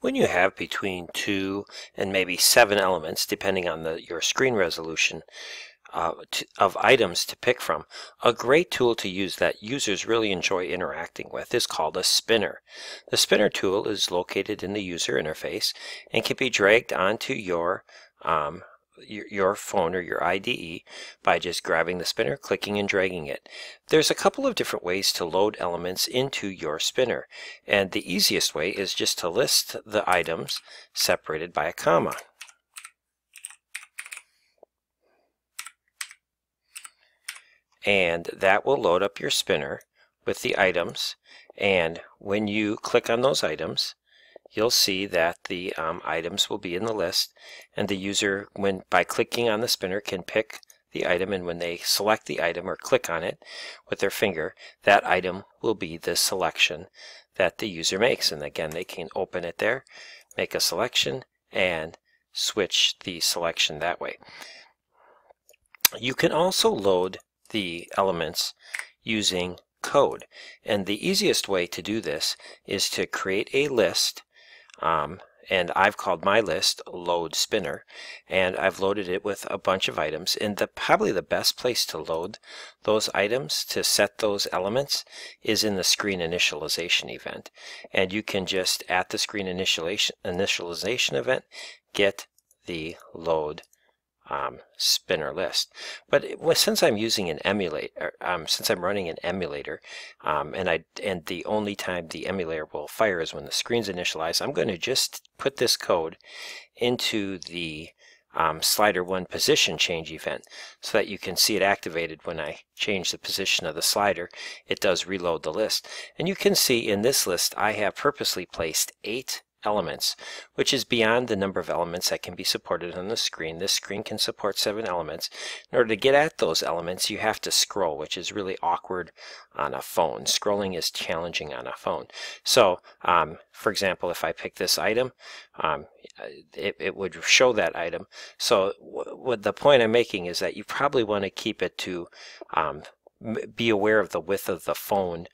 When you have between two and maybe seven elements, depending on the, your screen resolution, uh, to, of items to pick from, a great tool to use that users really enjoy interacting with is called a spinner. The spinner tool is located in the user interface and can be dragged onto your um, your, your phone or your IDE by just grabbing the spinner, clicking and dragging it. There's a couple of different ways to load elements into your spinner and the easiest way is just to list the items separated by a comma. and that will load up your spinner with the items and when you click on those items you'll see that the um, items will be in the list and the user when by clicking on the spinner can pick the item and when they select the item or click on it with their finger that item will be the selection that the user makes and again they can open it there make a selection and switch the selection that way you can also load the elements using code. And the easiest way to do this is to create a list um, and I've called my list load spinner and I've loaded it with a bunch of items and the probably the best place to load those items to set those elements is in the screen initialization event. And you can just at the screen initialization initialization event get the load um, spinner list. But it, well, since I'm using an emulator, um, since I'm running an emulator, um, and I and the only time the emulator will fire is when the screen's initialized, I'm going to just put this code into the um, slider 1 position change event so that you can see it activated when I change the position of the slider. It does reload the list. And you can see in this list I have purposely placed eight elements, which is beyond the number of elements that can be supported on the screen. This screen can support seven elements. In order to get at those elements, you have to scroll, which is really awkward on a phone. Scrolling is challenging on a phone. So, um, for example, if I pick this item, um, it, it would show that item. So what the point I'm making is that you probably want to keep it to um, be aware of the width of the phone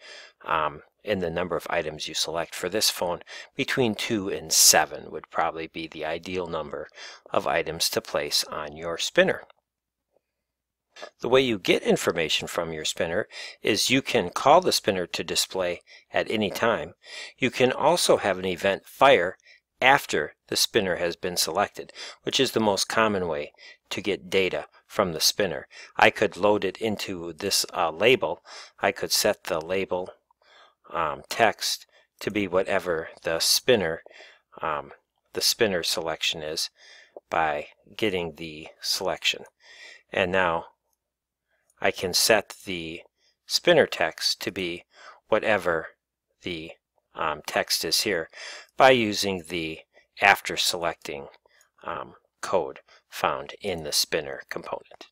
um, in the number of items you select. For this phone, between 2 and 7 would probably be the ideal number of items to place on your spinner. The way you get information from your spinner is you can call the spinner to display at any time. You can also have an event fire after the spinner has been selected, which is the most common way to get data from the spinner. I could load it into this uh, label. I could set the label um, text to be whatever the spinner um, the spinner selection is by getting the selection. And now I can set the spinner text to be whatever the um, text is here by using the after selecting um, code found in the spinner component.